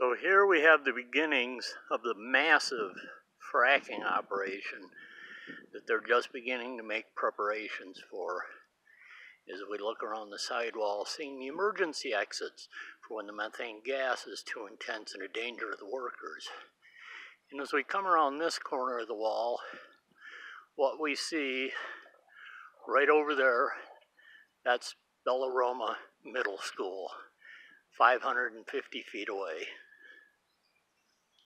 So here we have the beginnings of the massive fracking operation that they're just beginning to make preparations for. As we look around the sidewall, seeing the emergency exits for when the methane gas is too intense and a danger to the workers. And as we come around this corner of the wall, what we see right over there, that's Bella Romero Middle School, 550 feet away.